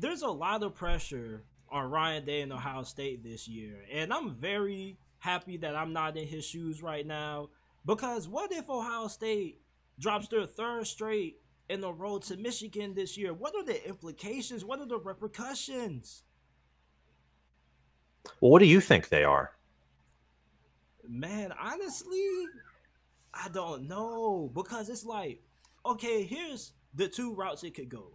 there's a lot of pressure on Ryan Day and Ohio State this year, and I'm very happy that I'm not in his shoes right now because what if Ohio State drops their third straight in the road to Michigan this year? What are the implications? What are the repercussions? Well, what do you think they are? Man, honestly, I don't know because it's like, okay, here's the two routes it could go.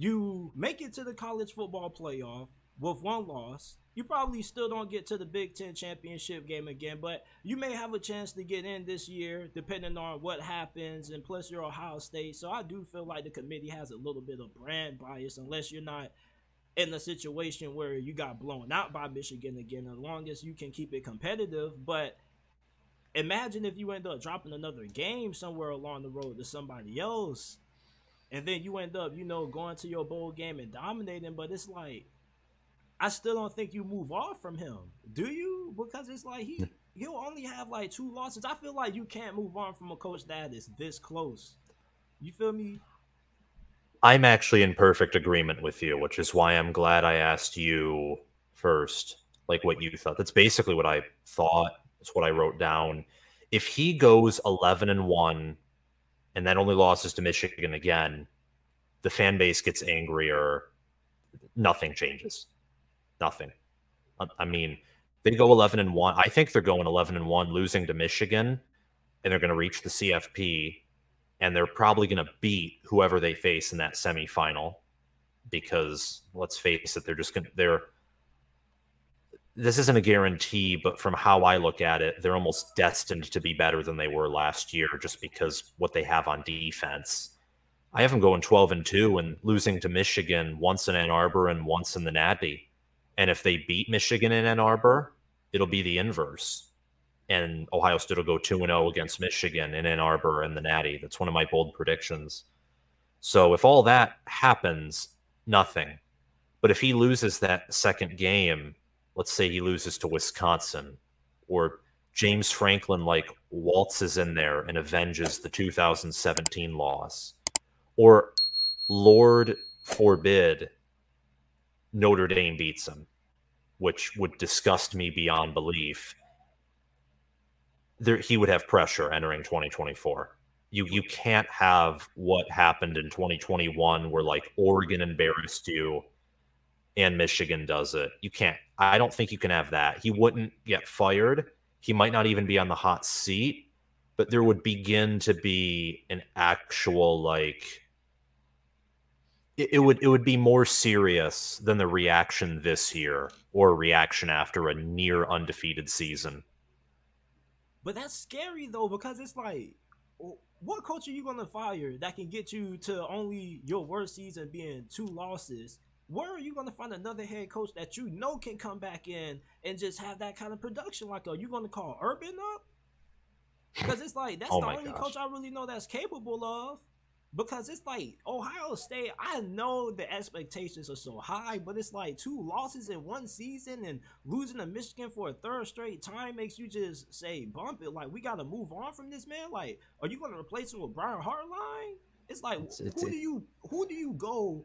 You make it to the college football playoff with one loss. You probably still don't get to the Big Ten championship game again, but you may have a chance to get in this year, depending on what happens. And plus, you're Ohio State, so I do feel like the committee has a little bit of brand bias, unless you're not in a situation where you got blown out by Michigan again. As long as you can keep it competitive, but imagine if you end up dropping another game somewhere along the road to somebody else, and then you end up, you know, going to your bowl game and dominating. But it's like, I still don't think you move off from him, do you? Because it's like he he'll only have like two losses. I feel like you can't move on from a coach that is this close. You feel me? I'm actually in perfect agreement with you, which is why I'm glad I asked you first, like what you thought. That's basically what I thought. That's what I wrote down. If he goes 11 and 1 and then only losses to Michigan again, the fan base gets angrier. Nothing changes. Nothing. I mean, they go 11 and 1. I think they're going 11 and 1, losing to Michigan, and they're going to reach the CFP and they're probably going to beat whoever they face in that semifinal because let's face it, they're just going to, they're, this isn't a guarantee, but from how I look at it, they're almost destined to be better than they were last year just because what they have on defense. I have them going 12 and 2 and losing to Michigan once in Ann Arbor and once in the Natty. And if they beat Michigan in Ann Arbor, it'll be the inverse and Ohio State will go 2 0 against Michigan in Ann Arbor and the Natty. That's one of my bold predictions. So if all that happens, nothing. But if he loses that second game, let's say he loses to Wisconsin, or James Franklin like waltzes in there and avenges the 2017 loss, or Lord forbid Notre Dame beats him, which would disgust me beyond belief there he would have pressure entering 2024. You you can't have what happened in 2021 where like Oregon embarrassed you and Michigan does it. You can't. I don't think you can have that. He wouldn't get fired. He might not even be on the hot seat, but there would begin to be an actual like it, would it would be more serious than the reaction this year or reaction after a near undefeated season. But that's scary though because it's like, what coach are you gonna fire that can get you to only your worst season being two losses? Where are you gonna find another head coach that you know can come back in and just have that kind of production? Like, are you gonna call Urban up? Because it's like that's oh the only gosh. coach I really know that's capable of because it's like Ohio State. I know the expectations are so high, but it's like two losses in one season and losing to Michigan for a third straight time makes you just say bump it. Like we got to move on from this man. Like, are you going to replace him with Brian Hartline? It's like it's, it's, who do you who do you go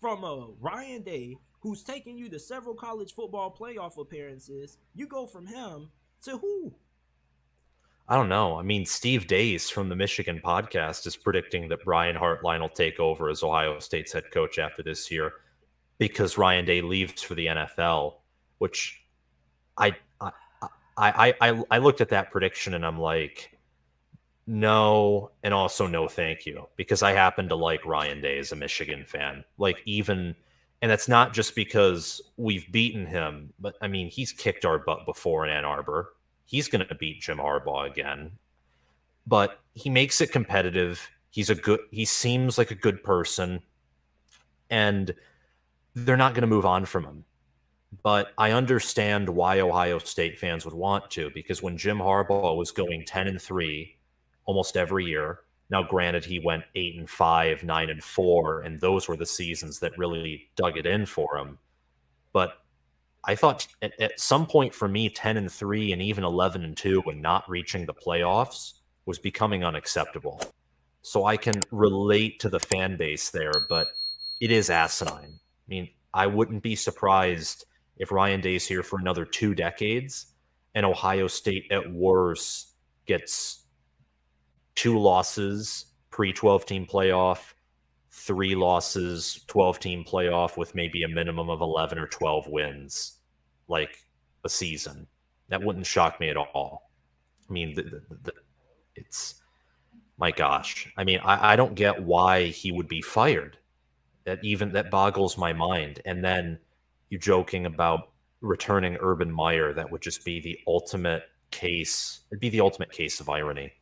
from a Ryan Day who's taken you to several college football playoff appearances? You go from him to who? I don't know. I mean, Steve Deace from the Michigan podcast is predicting that Brian Hartline will take over as Ohio State's head coach after this year because Ryan Day leaves for the NFL, which I I I I, I looked at that prediction and I'm like, no, and also no, thank you, because I happen to like Ryan Day as a Michigan fan. Like even, and that's not just because we've beaten him, but I mean he's kicked our butt before in Ann Arbor he's going to beat Jim Harbaugh again. But he makes it competitive. He's a good. He seems like a good person, and they're not going to move on from him. But I understand why Ohio State fans would want to because when Jim Harbaugh was going ten and three almost every year. Now, granted, he went eight and five, nine and four, and those were the seasons that really dug it in for him. But I thought at, at, some point for me, 10 and 3 and even 11 and 2 when not reaching the playoffs was becoming unacceptable. So I can relate to the fan base there, but it is asinine. I mean, I wouldn't be surprised if Ryan Day's here for another two decades and Ohio State at worst gets two losses pre 12 team playoff, three losses, 12 team playoff with maybe a minimum of 11 or 12 wins, like a season. That wouldn't shock me at all. I mean, the, the, the, it's my gosh. I mean, I, I don't get why he would be fired. That even that boggles my mind. And then you joking about returning Urban Meyer, that would just be the ultimate case. It'd be the ultimate case of irony.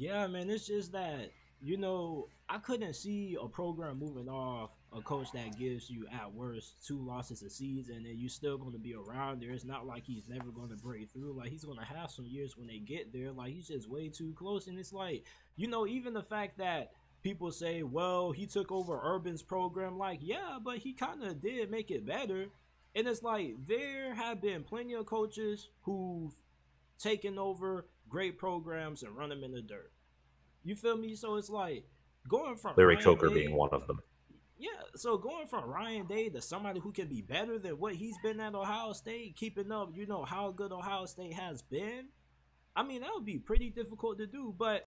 Yeah, man, it's just that you know I couldn't see a program moving off a coach that gives you at worst two losses a season and you're still going to be around there. It's not like he's never going to break through. Like he's going to have some years when they get there. Like he's just way too close. And it's like you know even the fact that people say, well, he took over Urban's program. Like yeah, but he kind of did make it better. And it's like there have been plenty of coaches who've taken over great programs and run them in the dirt. You feel me? So it's like going from Larry Ryan Coker Day, being one of them. Yeah, so going from Ryan Day to somebody who can be better than what he's been at Ohio State, keeping up, you know, how good Ohio State has been. I mean, that would be pretty difficult to do, but